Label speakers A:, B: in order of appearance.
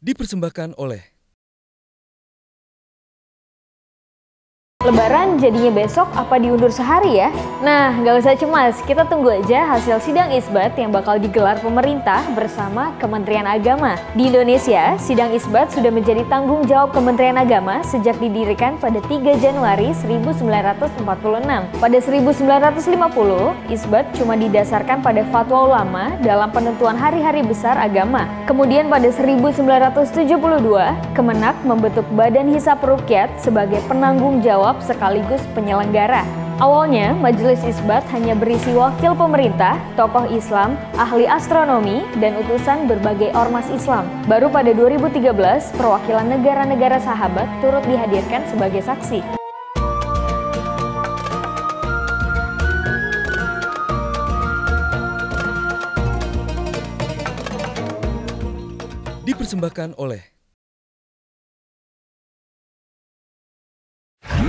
A: Dipersembahkan oleh
B: Lebaran jadinya besok apa diundur sehari ya? Nah, nggak usah cemas, kita tunggu aja hasil sidang isbat yang bakal digelar pemerintah bersama Kementerian Agama. Di Indonesia, sidang isbat sudah menjadi tanggung jawab Kementerian Agama sejak didirikan pada 3 Januari 1946. Pada 1950, isbat cuma didasarkan pada fatwa ulama dalam penentuan hari-hari besar agama. Kemudian pada 1972, Kemenak membentuk Badan Hisap Rukyat sebagai penanggung jawab jawab sekaligus penyelenggara. Awalnya, Majelis Isbat hanya berisi wakil pemerintah, tokoh Islam, ahli astronomi, dan utusan berbagai ormas Islam. Baru pada 2013, perwakilan negara-negara sahabat turut dihadirkan sebagai saksi.
A: Dipersembahkan oleh